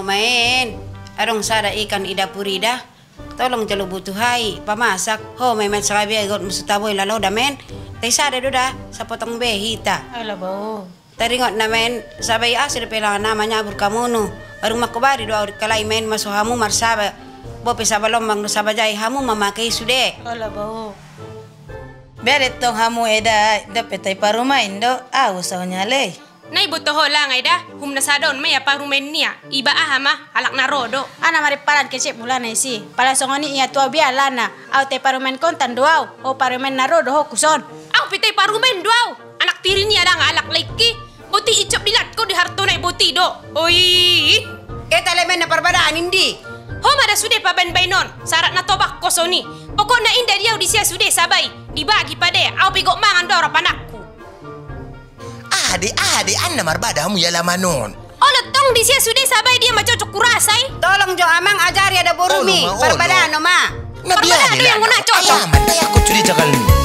Oh main, arong sada ikan ida purida. Tolong jalo butuh hai, pamasak. Ho memet sakabi agot musutaboy lalo da men. Tay sada do da sa potong behita. Ala bao. Taringot na men, sabay asir pelangan namanya abur kamuno. Arong makubari do awrit kalay men masuhamu marsaba. Bope sabalom mang no sabajay hamu mamakai sude. Ala bao. Beret tong hamu eda dapat tay parumain do aw sa nyalay. Nay buto ho lang ay da, hum na sa doon may aparumen niya, iba ahama, halak na rodo. Ana mari palan kecip mula na isi. Pala songoni iya tua bia lana. Au te parumen kontan doaw. O parumen naro do ho kuson. Aw pitay parumen duaw, anak tiri niya lang alak laki. Buti icap dilat ko di harto na buti do. Oy! Eta lemen na parbadaan hindi. Ho mada sude pa ben non, sarat na tobak ko soni. Pokok na inda diyaw di siya sude sabay, dibagi pa de, aw pigok mangan doro panakku. Ade, ade, anna marbadamu ya lamanon. Olot tong di siya sude sabay dia macocok kurasay. Tolong jo amang ajari ada borumi. Olo, ma, olo. Parbadaan ma. Perbedaan itu yang guna cocok. Tayo ako curi jagal.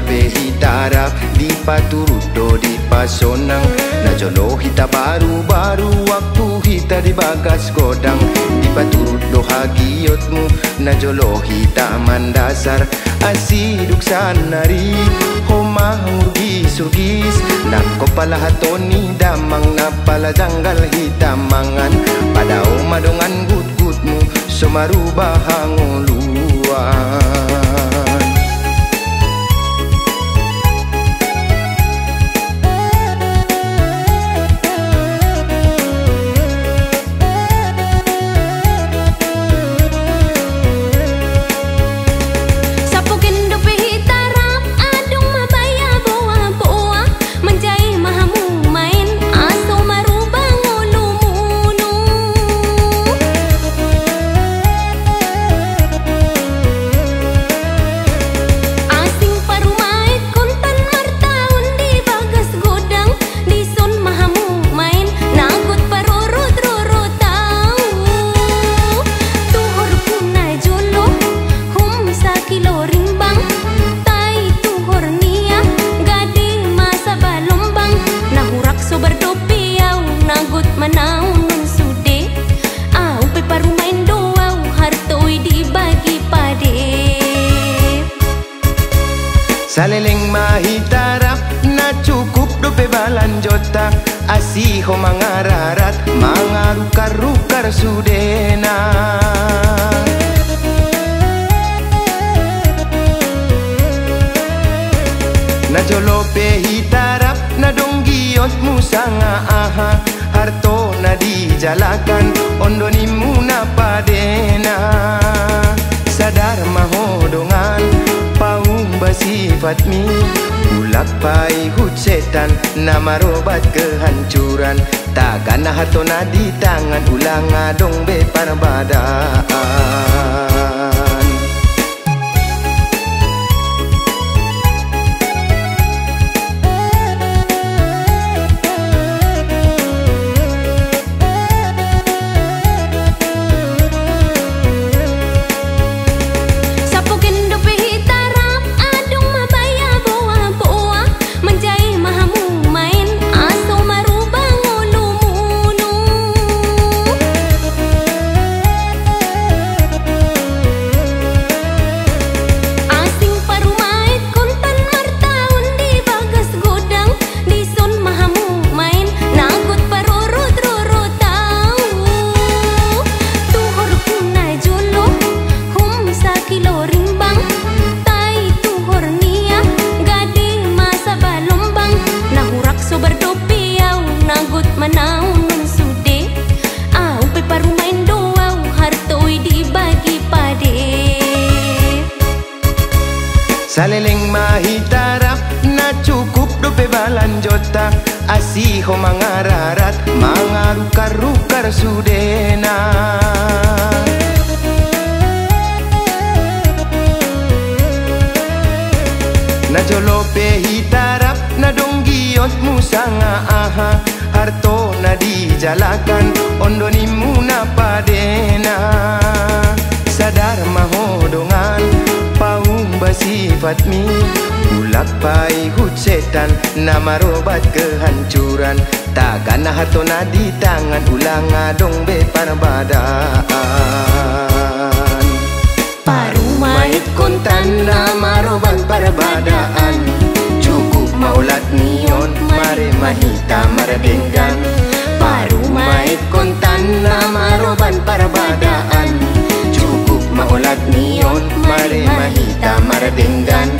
Najolo hitarap, di paturudo di pasonang. Najolo hita baru-baru, waktu hita di bagas godang. Di paturudo hagiotmu, najolo hita mandasar. Asiduk sanari, homah urgis-urgis Nako pala hatoni damang na pala janggal hitamangan Pada omadongan gut-gutmu Sumaruba hanguluan Sapo Saleleng mahitarap na cukup dope balanjota Asiho mangararat mangarukar-rukar sudena. Na jolope hitarap na donggiot musanga aha Harto na dijalakan. Ondonimu na padena. Sadar mahodongan paung basifat mi. Ulak pai hut setan na marobat kehancuran. Takkan na harto na di tangan ulang adong be parbadaan Saleleng mahitara, na cukup dope balanjota. Asiho mangararat mangarukar-rukar sudena. Na jolope hitara, na donggiot musanga aha. Harto na dijalakan ondonimu na padena. Sadar mahodongan paung basifat mi. Ulak pai hut setan na marobat kehancuran. Takkan harto na di tangan ulang adong be parbadaan Cukup maulat nion mare mahita maradenggan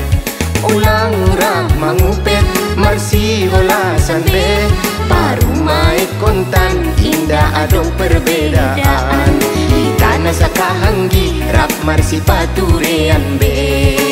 Ulang rah mangupet marsi holasan be Parumait kontan indah adong perbedaan. Kita nasa kahanggi rap marsi paturean be